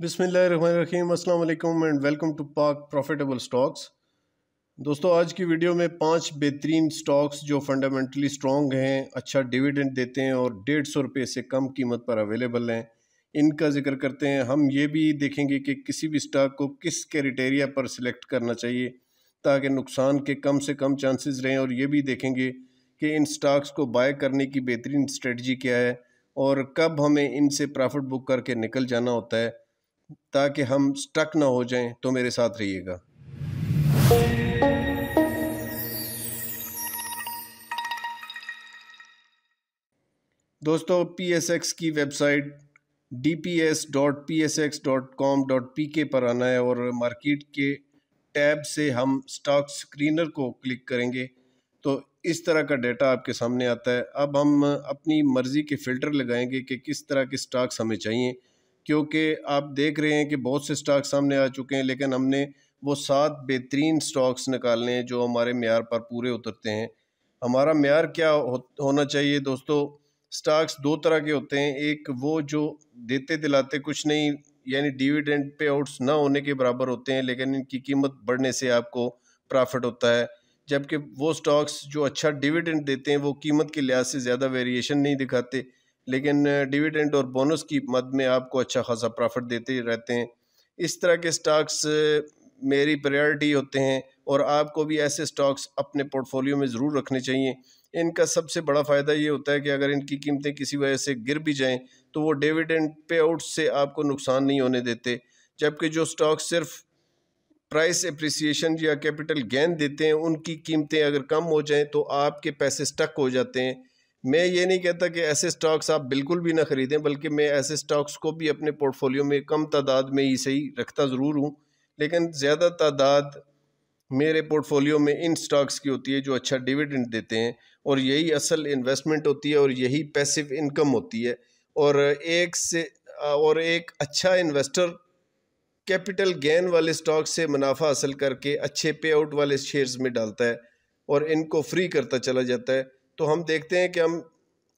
बिसमीम अल्लाम and welcome to Pak profitable stocks. दोस्तों, आज की वीडियो में पाँच बेहतरीन स्टॉक्स जो फंडामेंटली स्ट्रॉन्ग हैं अच्छा डिविडेंड देते हैं और डेढ़ सौ रुपये से कम कीमत पर अवेलेबल हैं। इनका ज़िक्र करते हैं, हम ये भी देखेंगे कि किसी भी स्टॉक को किस क्राइटेरिया पर सिलेक्ट करना चाहिए, ताकि नुकसान के कम से कम चांसेस रहें और ये भी देखेंगे कि इन स्टॉक्स को बाय करने की बेहतरीन स्ट्रेटजी क्या है और कब हमें इनसे प्रॉफिट बुक करके निकल जाना होता है। ताकि हम स्टक ना हो जाएँ तो मेरे साथ रहिएगा। दोस्तों पी एस एक्स की वेबसाइट के पर आना है और मार्केट के टैब से हम स्टॉक स्क्रीनर को क्लिक करेंगे। तो इस तरह का डाटा आपके सामने आता है। अब हम अपनी मर्ज़ी के फ़िल्टर लगाएँगे कि किस तरह के स्टॉक्स हमें चाहिए। क्योंकि आप देख रहे हैं कि बहुत से स्टॉक सामने आ चुके हैं लेकिन हमने वो सात बेहतरीन स्टॉक्स निकालने हैं जो हमारे मैार पर पूरे उतरते हैं। हमारा मैार क्या हो, होना चाहिए दोस्तों? स्टॉक्स दो तरह के होते हैं एक वो जो देते दिलाते कुछ नहीं यानी डिविडेंड पे आउट्स ना होने के बराबर होते हैं लेकिन इनकी कीमत बढ़ने से आपको प्रॉफिट होता है। जबकि वो स्टॉक्स जो अच्छा डिविडेंड देते हैं वो कीमत के लिहाज से ज़्यादा वेरिएशन नहीं दिखाते। लेकिन डिविडेंड और बोनस की मद में आपको अच्छा खासा प्रॉफिट देते रहते हैं। इस तरह के स्टॉक्स मेरी प्रायोरिटी होते हैं और आपको भी ऐसे स्टॉक्स अपने पोर्टफोलियो में ज़रूर रखने चाहिए। इनका सबसे बड़ा फ़ायदा ये होता है कि अगर इनकी कीमतें किसी वजह से गिर भी जाएँ तो वो डिविडेंड पे आउट से आपको नुकसान नहीं होने देते। जबकि जो स्टॉक सिर्फ़ प्राइस अप्रिसिएशन या कैपिटल गेन देते हैं, उनकी कीमतें अगर कम हो जाएँ तो आपके पैसे स्टक हो जाते हैं। मैं ये नहीं कहता कि ऐसे स्टॉक्स आप बिल्कुल भी ना ख़रीदें, बल्कि मैं ऐसे स्टॉक्स को भी अपने पोर्टफोलियो में कम तादाद में ही सही रखता ज़रूर हूँ। लेकिन ज़्यादा तादाद मेरे पोर्टफोलियो में इन स्टॉक्स की होती है जो अच्छा डिविडेंड देते हैं और यही असल इन्वेस्टमेंट होती है और यही पैसिव इनकम होती है। और एक से, और एक अच्छा इन्वेस्टर कैपिटल गेन वाले स्टॉक से मुनाफा हासिल करके अच्छे पे आउट वाले शेयर्स में डालता है और इनको फ्री करता चला जाता है। तो हम देखते हैं कि हम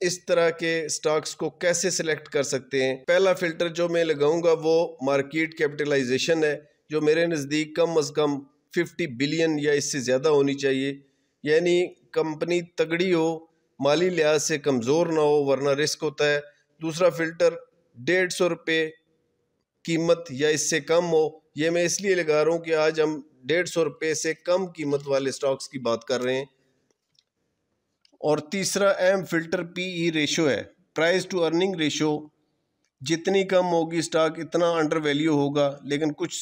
इस तरह के स्टॉक्स को कैसे सिलेक्ट कर सकते हैं। पहला फ़िल्टर जो मैं लगाऊँगा वो मार्केट कैपिटलाइजेशन है, जो मेरे नज़दीक कम अज़ कम 50 बिलियन या इससे ज़्यादा होनी चाहिए। यानी कंपनी तगड़ी हो, माली लिहाज से कमज़ोर ना हो, वरना रिस्क होता है। दूसरा फ़िल्टर, डेढ़ सौ रुपये कीमत या इससे कम हो, ये मैं इसलिए लगा रहा हूँ कि आज हम डेढ़ सौ रुपये से कम कीमत वाले स्टॉक्स की बात कर रहे हैं। और तीसरा अहम फ़िल्टर पी ई रेशो है। प्राइस टू अर्निंग रेशो जितनी कम होगी स्टॉक इतना अंडर वैल्यू होगा। लेकिन कुछ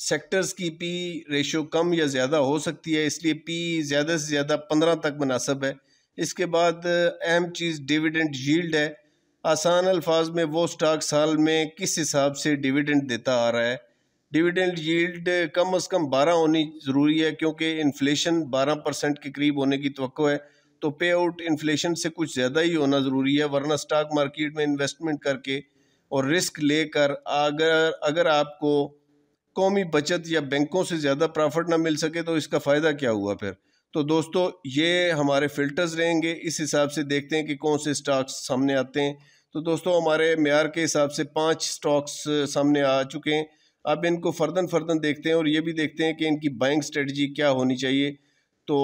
सेक्टर्स की पी रेशो कम या ज़्यादा हो सकती है, इसलिए पी ज़्यादा से ज़्यादा पंद्रह तक मुनासब है। इसके बाद अहम चीज़ डिविडेंड यील्ड है। आसान अल्फाज में वो स्टॉक साल में किस हिसाब से डिविडेंड देता आ रहा है। डिविडेंड यील्ड कम अज़ कम बारह होनी ज़रूरी है, क्योंकि इन्फ्लेशन बारह परसेंट के करीब होने की तो है। तो पे आउट इन्फ्लेशन से कुछ ज़्यादा ही होना ज़रूरी है, वरना स्टॉक मार्केट में इन्वेस्टमेंट करके और रिस्क लेकर अगर अगर आपको कौमी बचत या बैंकों से ज़्यादा प्रॉफिट ना मिल सके तो इसका फ़ायदा क्या हुआ फिर? तो दोस्तों, ये हमारे फ़िल्टर्स रहेंगे, इस हिसाब से देखते हैं कि कौन से स्टॉक्स सामने आते हैं। तो दोस्तों, हमारे मैार के हिसाब से पाँच स्टॉक्स सामने आ चुके हैं। अब इनको फर्दन फर्दन देखते हैं और ये भी देखते हैं कि इनकी बाइंग स्ट्रेटजी क्या होनी चाहिए। तो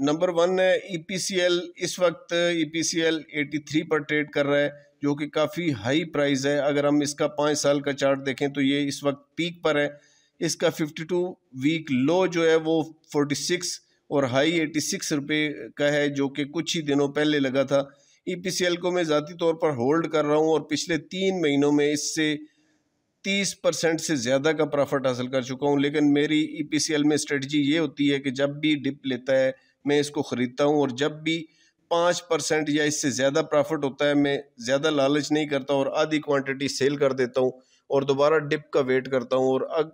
नंबर वन है ई e इस वक्त E P C L eighty three पर ट्रेड कर रहा है, जो कि काफ़ी हाई प्राइस है। अगर हम इसका पाँच साल का चार्ट देखें तो ये इस वक्त पीक पर है। इसका फिफ्टी टू वीक लो जो है वो फोर्टी सिक्स और हाई एटी सिक्स रुपये का है, जो कि कुछ ही दिनों पहले लगा था। ई पी सी एल को मैं ज़ाती तौर पर होल्ड कर रहा हूँ और पिछले तीन महीनों में इससे तीस परसेंट से ज़्यादा का प्रॉफिट हासिल कर चुका हूँ। लेकिन मेरी ई पी सी एल में स्ट्रेटजी ये होती है कि जब भी डिप लेता है मैं इसको ख़रीदता हूँ और जब भी पाँच परसेंट या इससे ज़्यादा प्रॉफिट होता है, मैं ज़्यादा लालच नहीं करता और आधी क्वांटिटी सेल कर देता हूँ और दोबारा डिप का वेट करता हूँ और अग,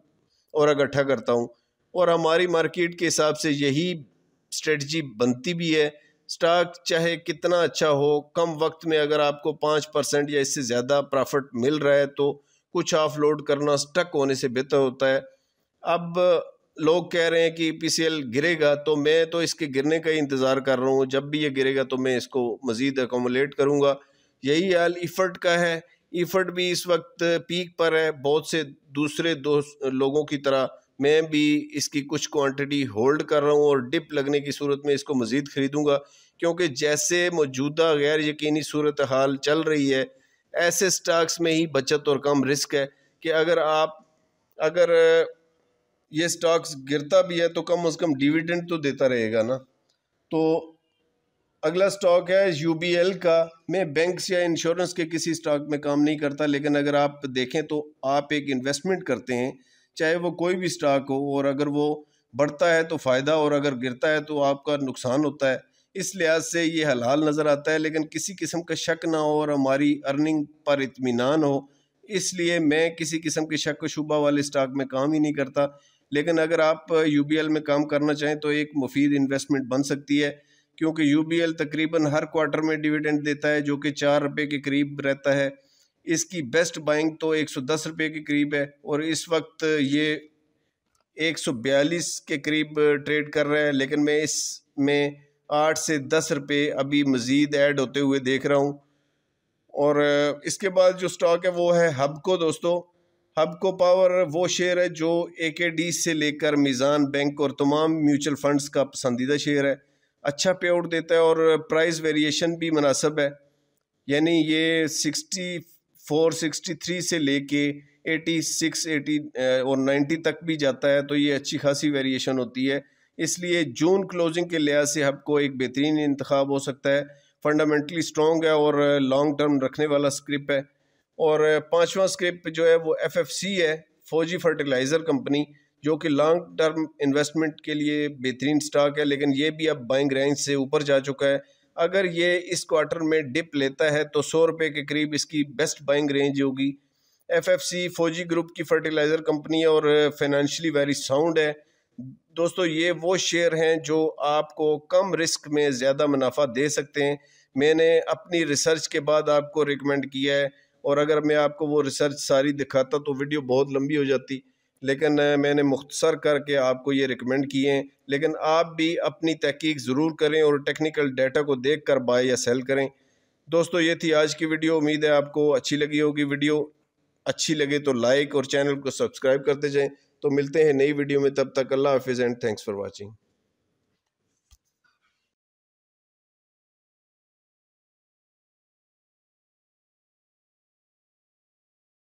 और इकट्ठा करता हूँ। और हमारी मार्केट के हिसाब से यही स्ट्रेटजी बनती भी है। स्टॉक चाहे कितना अच्छा हो, कम वक्त में अगर आपको पाँच परसेंट या इससे ज़्यादा प्रॉफिट मिल रहा है तो कुछ ऑफ़ लोड करना स्टक होने से बेहतर होता है। अब लोग कह रहे हैं कि पीसीएल गिरेगा तो मैं तो इसके गिरने का ही इंतज़ार कर रहा हूँ। जब भी ये गिरेगा तो मैं इसको मज़ीद एकोमोलेट करूँगा। यही हाल इफ़र्ट का है। इफर्ट भी इस वक्त पीक पर है। बहुत से दूसरे दोस्त, लोगों की तरह मैं भी इसकी कुछ क्वांटिटी होल्ड कर रहा हूँ और डिप लगने की सूरत में इसको मज़ीद ख़रीदूँगा। क्योंकि जैसे मौजूदा गैर यकीनी सूरत हाल चल रही है, ऐसे स्टॉक्स में ही बचत और कम रिस्क है कि अगर आप, अगर ये स्टॉक्स गिरता भी है तो कम अज़ कम डिविडेंड तो देता रहेगा ना। तो अगला स्टॉक है यूबीएल का। मैं बैंक्स या इंश्योरेंस के किसी स्टॉक में काम नहीं करता, लेकिन अगर आप देखें तो आप एक इन्वेस्टमेंट करते हैं, चाहे वो कोई भी स्टॉक हो, और अगर वो बढ़ता है तो फ़ायदा, और अगर गिरता है तो आपका नुकसान होता है। इस लिहाज से ये हलाल नज़र आता है, लेकिन किसी किस्म का शक ना हो और हमारी अर्निंग पर इतमान हो। इसलिए मैं किसी किस्म के शक व शुबा वाले स्टॉक में काम ही नहीं करता। लेकिन अगर आप UBL में काम करना चाहें तो एक मुफीद इन्वेस्टमेंट बन सकती है, क्योंकि UBL तकरीबन हर क्वार्टर में डिविडेंड देता है, जो कि चार रुपये के करीब रहता है। इसकी बेस्ट बाइंग तो एक सौ दस रुपये के करीब है, और इस वक्त ये एक सौ बयालीस के करीब ट्रेड कर रहा है, लेकिन मैं इसमें आठ से दस रुपये अभी मज़ीद ऐड होते हुए देख रहा हूँ। और इसके बाद जो स्टॉक है वो है हब को दोस्तों। हबको पावर वो शेयर है जो ए के डी से लेकर मीज़ान बैंक और तमाम म्यूचुअल फंड्स का पसंदीदा शेयर है। अच्छा पे आउट देता है और प्राइस वेरिएशन भी मुनासब है। यानी ये सिक्सटी फोर सिक्सटी थ्री से लेके एटी सिक्स एटी और नाइन्टी तक भी जाता है तो ये अच्छी खासी वेरिएशन होती है। इसलिए जून क्लोजिंग के लिहाज से आपको एक बेहतरीन इंतखब हो सकता है। फंडामेंटली स्ट्रॉन्ग है और लॉन्ग टर्म रखने वाला स्क्रिप है। और पांचवा स्क्रिप जो है वो एफ़ एफ़ सी है फौजी फर्टिलाइज़र कंपनी जो कि लॉन्ग टर्म इन्वेस्टमेंट के लिए बेहतरीन स्टॉक है, लेकिन ये भी अब बाइंग रेंज से ऊपर जा चुका है। अगर ये इस क्वार्टर में डिप लेता है तो सौ रुपये के करीब इसकी बेस्ट बाइंग रेंज होगी। F F C Fauji group की फर्टिलाइज़र कंपनी और फाइनेंशियली वेरी साउंड है। दोस्तों, ये वो शेयर हैं जो आपको कम रिस्क में ज़्यादा मुनाफा दे सकते हैं। मैंने अपनी रिसर्च के बाद आपको रिकमेंड किया है और अगर मैं आपको वो रिसर्च सारी दिखाता तो वीडियो बहुत लंबी हो जाती। लेकिन मैंने मुख्तसर करके आपको ये रिकमेंड किए हैं। लेकिन आप भी अपनी तहकीक ज़रूर करें और टेक्निकल डाटा को देख कर बाय या सेल करें। दोस्तों, ये थी आज की वीडियो उम्मीद है आपको अच्छी लगी होगी वीडियो अच्छी लगे तो लाइक और चैनल को सब्सक्राइब करते जाएँ। तो मिलते हैं नई वीडियो में। तब तक अल्लाह हाफिज़ एंड थैंक्स फॉर वॉचिंग